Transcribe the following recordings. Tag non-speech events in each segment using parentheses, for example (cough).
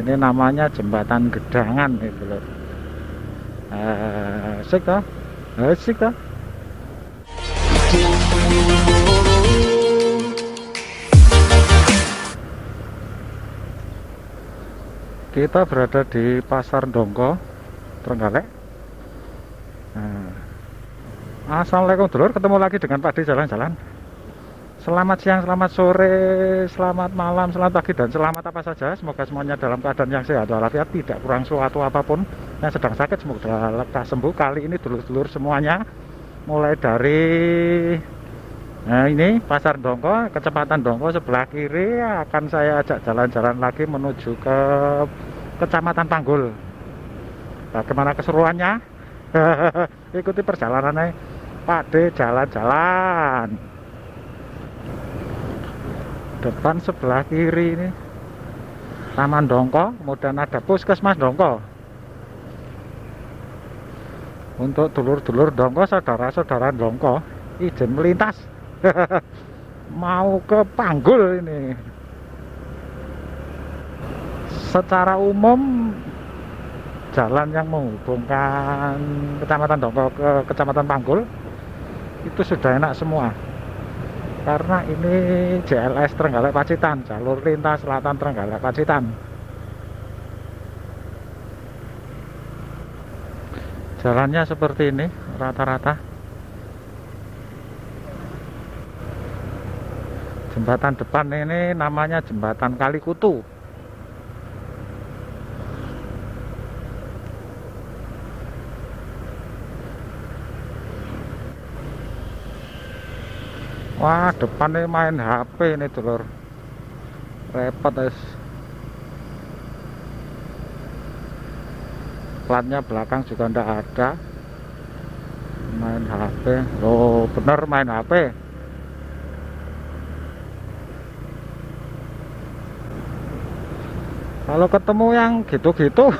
ini namanya jembatan gedangan itu lur eh, asik toh? Asik toh? Kita berada di pasar Dongko Trenggalek. Nah. Assalamualaikum dulur. Ketemu lagi dengan Pak di jalan-jalan Selamat siang, selamat sore, selamat malam, selamat pagi dan selamat apa saja Semoga semuanya dalam keadaan yang sehat walafiat Tidak kurang suatu apa pun Yang sedang sakit semoga lekas sembuh Kali ini dulur-dulur semuanya Mulai dari Nah ini pasar Dongko, kecepatan Dongko sebelah kiri akan saya ajak jalan-jalan lagi menuju ke Kecamatan Panggul. Bagaimana keseruannya? (laughs) Ikuti perjalanannya Pak D jalan-jalan. Depan sebelah kiri ini. Taman Dongko, kemudian ada Puskesmas Dongko. Untuk dulur-dulur Dongko, saudara-saudara Dongko, izin melintas. (laughs) Mau ke Panggul ini. Secara umum jalan yang menghubungkan kecamatan Dongko ke kecamatan Panggul itu sudah enak semua karena ini JLS Trenggalek Pacitan jalur lintas selatan Trenggalek Pacitan. Jalannya seperti ini rata-rata. Jembatan depan ini namanya jembatan Kalikutu wah depan ini main HP ini dulur. Repot guys. Platnya belakang juga ndak ada. Main HP oh bener main HP kalau ketemu yang gitu-gitu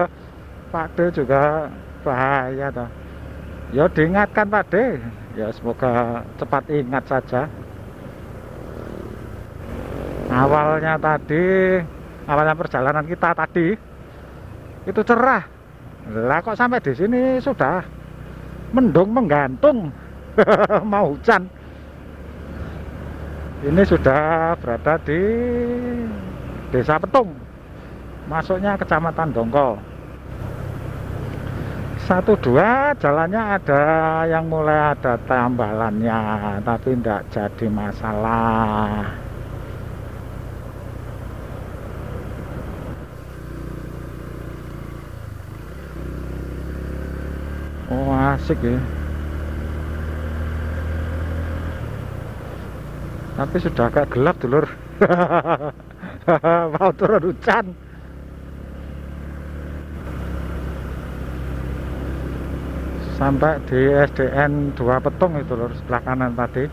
(laughs) Pak D juga bahaya toh. Ya diingatkan Pak D ya semoga cepat ingat saja. Awalnya tadi awalnya perjalanan kita tadi itu cerah. Lah kok sampai di sini sudah mendung menggantung? (laughs) Mau hujan. Ini sudah berada di desa Petung masuknya kecamatan Dongko satu dua jalannya ada yang mulai ada tambalannya tapi tidak jadi masalah. Oh asik ya. Tapi sudah agak gelap dulur. (laughs) Mau turun hujan sampai di SDN 2 Petung itu lur sebelah kanan tadi.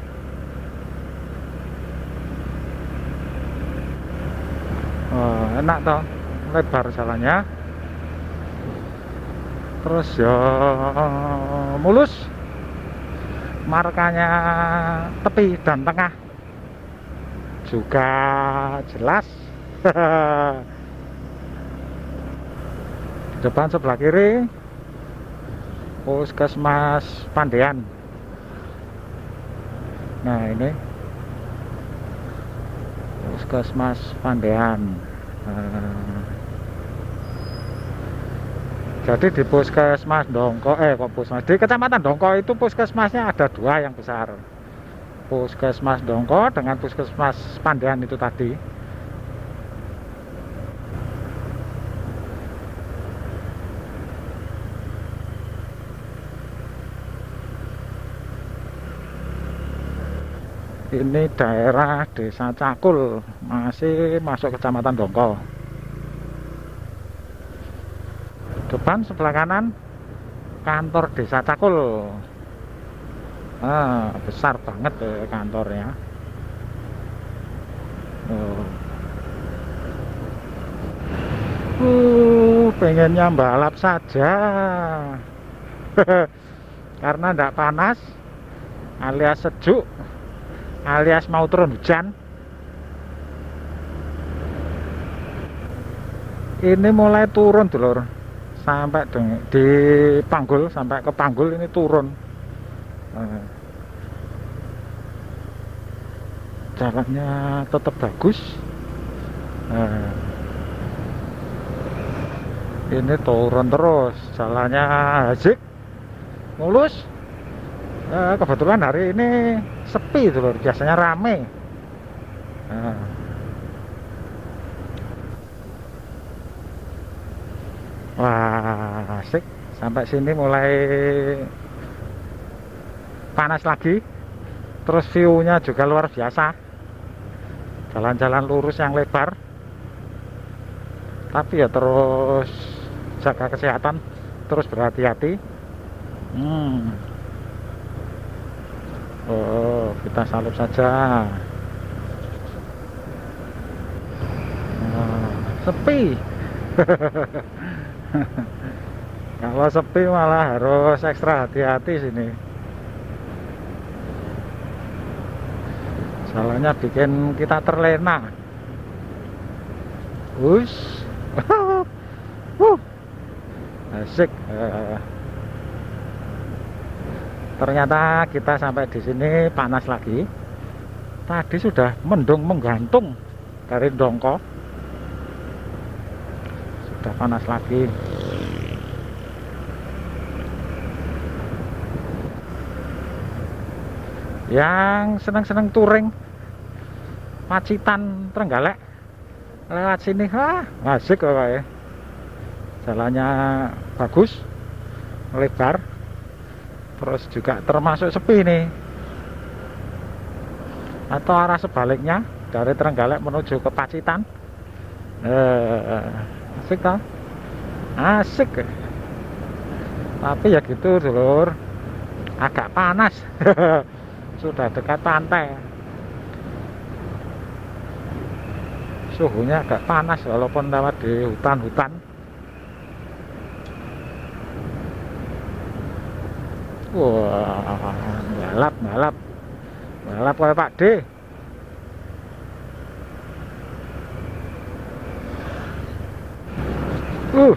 Oh, enak toh lebar jalannya. Terus ya mulus. Markanya tepi dan tengah. Juga jelas. (laughs) Depan sebelah kiri Puskesmas Pandean. Nah ini. Puskesmas Pandean. Nah. jadi di Puskesmas Dongko eh kok Puskesmas? Di Kecamatan Dongko itu Puskesmasnya ada dua yang besar. Puskesmas Dongko dengan Puskesmas Pandean itu tadi ini daerah desa Cakul masih masuk kecamatan Dongko. Depan sebelah kanan kantor desa Cakul. Ah, besar banget eh, kantornya. Uh, pengennya balap saja. (laughs) Karena tidak panas alias sejuk alias mau turun hujan. Ini mulai turun dulur. Sampai di Panggul sampai ke Panggul ini turun. Eh, jalannya tetap bagus. Eh, ini turun terus. Jalannya asik. Mulus. Eh, kebetulan hari ini sepi dulur biasanya rame Wah, asik. Sampai sini mulai panas lagi. Terus view-nya juga luar biasa. Jalan-jalan lurus yang lebar. Tapi ya terus jaga kesehatan, terus berhati-hati. Hmm. Oh, kita salub saja. Oh, sepi. (laughs) kalau sepi malah harus ekstra hati-hati sini. Soalnya bikin kita terlena. Us, (laughs) asik ternyata kita sampai di sini panas lagi. Tadi sudah mendung menggantung dari dongko sudah panas lagi. Yang senang-senang touring Pacitan Trenggalek. Lewat sini ha asik kok ya jalannya bagus lebar terus juga termasuk sepi nih atau arah sebaliknya dari Trenggalek menuju ke Pacitan. Eh, asik kan asik. Tapi ya gitu dulur. Agak panas. (laughs) Sudah dekat pantai. Suhunya agak panas walaupun lewat di hutan-hutan wah balap balap. Balap kayak Pak D. Uh.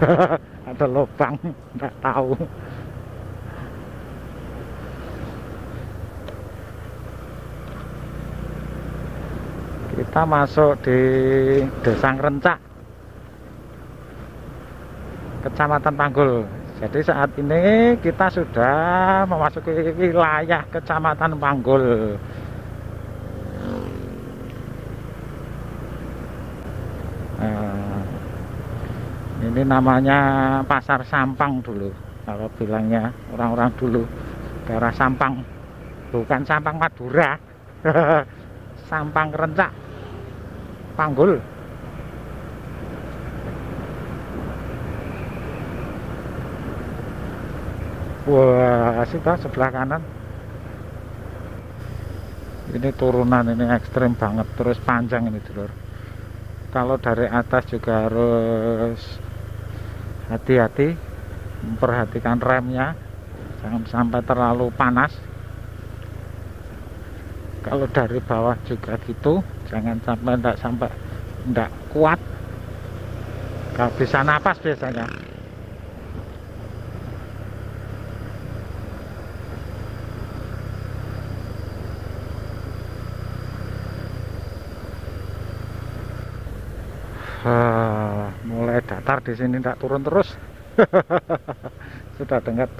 (laughs) Ada lubang nggak tahu. Kita masuk di desa Rencak kecamatan Panggul jadi saat ini kita sudah memasuki wilayah kecamatan Panggul. Ini namanya pasar Sampang dulu kalau bilangnya orang-orang dulu daerah Sampang. Bukan Sampang Madura (laughs) Sampang Rencak Panggul wah asik sebelah kanan. Ini turunan ini ekstrim banget terus panjang ini dulur. Kalau dari atas juga harus hati-hati memperhatikan remnya. Jangan sampai terlalu panas. Kalau dari bawah juga gitu jangan sampai tidak sampai tidak kuat. Gak bisa napas biasanya uh, mulai datar di sini tidak turun terus. (laughs) Sudah dekat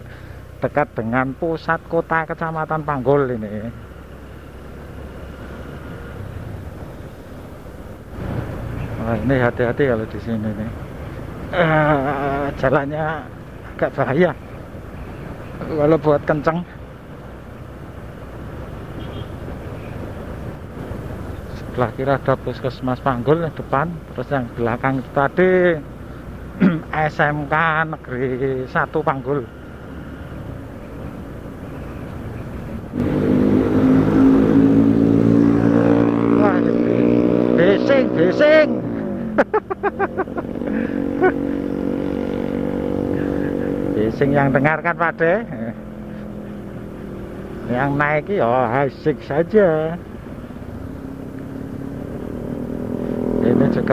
dekat dengan pusat kota kecamatan Panggul ini. Wah, ini hati-hati kalau di sini nih. Uh, jalannya agak bahaya. Kalau buat kenceng. Sebelah kiri ada puskesmas Panggul yang depan. Terus yang belakang tadi (clears throat) SMK Negeri 1 Panggul. Bising bising bising (laughs) yang dengarkan Pak De. Yang naik ya asik saja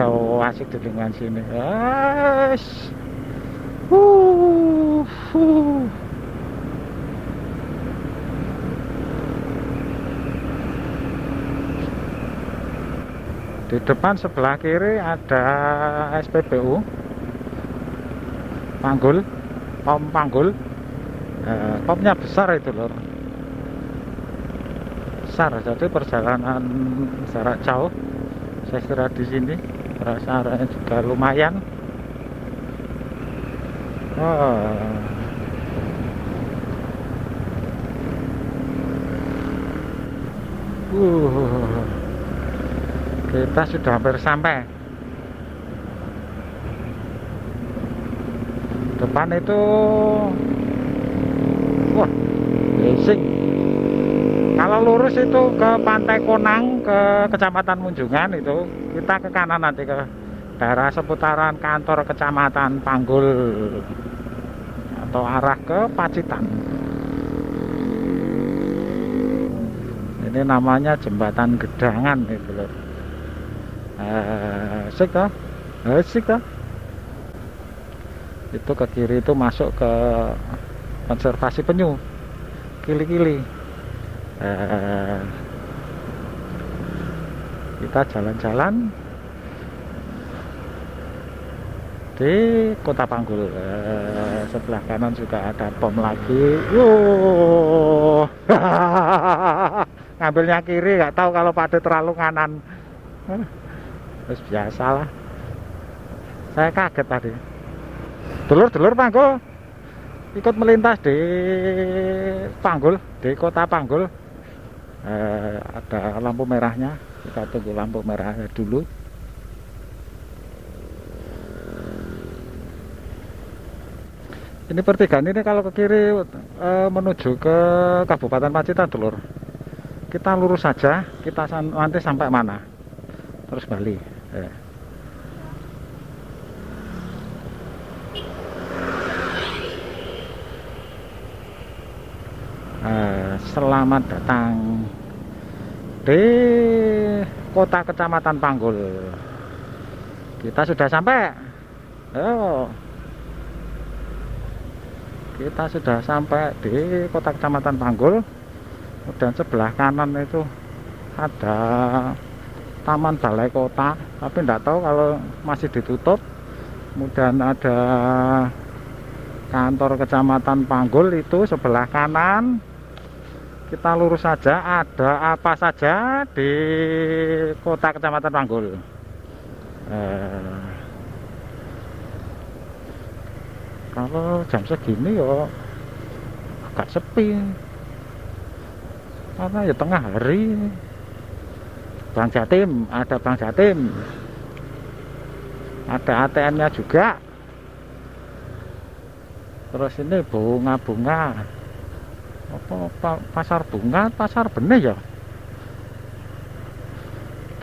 oh, asik di lingkungan sini. Yes. Uh, di depan sebelah kiri ada SPBU panggul pom panggul. Eh, pomnya besar itu loh besar jadi perjalanan jarak jauh. Saya istirahat di sini rasanya juga lumayan. Oh. Uh. Kita sudah hampir sampai. Depan itu wah basic kalau lurus itu ke pantai Konang ke kecamatan Munjungan itu kita ke kanan nanti ke daerah seputaran kantor kecamatan Panggul. Atau arah ke Pacitan. Ini namanya jembatan gedangan itu loh asik toh asik toh itu ke kiri itu masuk ke konservasi penyu. Kili-kili. Eh, kita jalan-jalan di kota Panggul. Eh, sebelah kanan juga ada pom lagi. Yuh. (laughs) ngambilnya kiri nggak tahu kalau pada terlalu kanan terus biasa lah saya kaget tadi. Dulur-dulur panggul. Ikut melintas di Panggul di kota Panggul eh, ada lampu merahnya. Kita tunggu lampu merahnya dulu. Ini pertigaan ini kalau ke kiri eh, menuju ke Kabupaten Pacitan dulur. Kita lurus saja. Kita nanti sampai mana? Terus Bali. Ya. Uh, selamat datang di kota kecamatan Panggul. Kita sudah sampai. Ayo. kita sudah sampai di kota kecamatan Panggul. Dan sebelah kanan itu ada taman balai kota. Tapi tidak tahu kalau masih ditutup. Kemudian ada kantor kecamatan Panggul itu sebelah kanan kita lurus saja ada apa saja di kota kecamatan Panggul. Eh, kalau jam segini ya agak sepi. Karena ya tengah hari. Bang Jatim ada Bang Jatim. Ada ATM nya juga. Terus ini bunga-bunga apa pasar bunga pasar benih ya?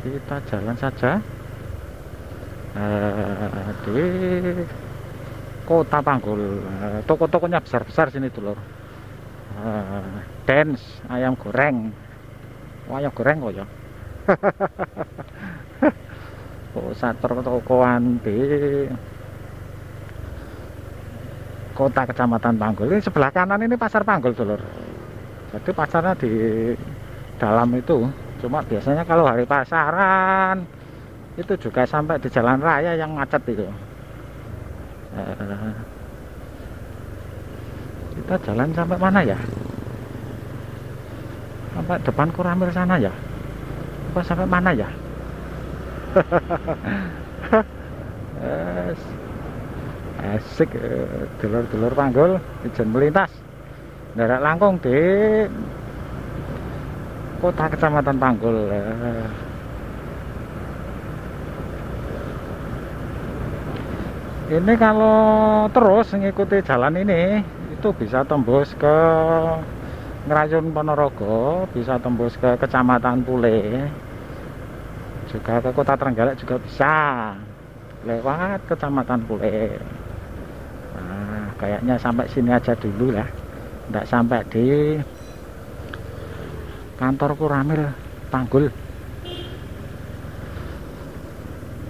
Kita jalan saja. Di kota Panggul. Eh, toko-tokonya besar-besar sini dulu eh, dance ayam goreng. Oh, ayam goreng kok ya? (laughs) Pusat pertokoan di kota kecamatan Panggul. Ini sebelah kanan ini pasar Panggul dulur. Jadi pasarnya di dalam itu. Cuma biasanya kalau hari pasaran itu juga sampai di jalan raya yang macet itu. Eh, kita jalan sampai mana ya? Sampai depan kuramil sana ya? Apa sampai mana ya (laughs) asik eh, dulur-dulur panggul izin melintas. Darat langkung di kota kecamatan Panggul eh. ini kalau terus mengikuti jalan ini itu bisa tembus ke Ngerayun Ponorogo bisa tembus ke Kecamatan Pule juga ke Kota Trenggalek juga bisa. Lewat Kecamatan Pule kayaknya sampai sini aja dulu lah. Tidak sampai di kantor Kuramil Panggul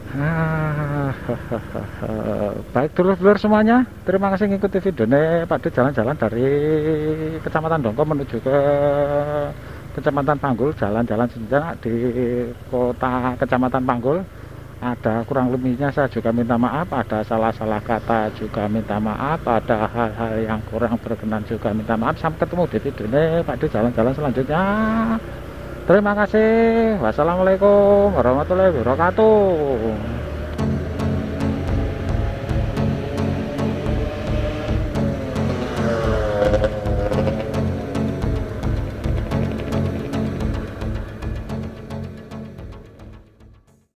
Ah, (laughs) baik dulur-dulur semuanya. Terima kasih mengikuti videonya Pak De jalan-jalan dari Kecamatan Dongko menuju ke Kecamatan Panggul. Jalan-jalan saja di kota Kecamatan Panggul ada kurang lebihnya saya juga minta maaf ada salah-salah kata juga minta maaf ada hal-hal yang kurang berkenan juga minta maaf sampai ketemu di videonya Pak De jalan-jalan selanjutnya Terima kasih. Wassalamualaikum warahmatullahi wabarakatuh.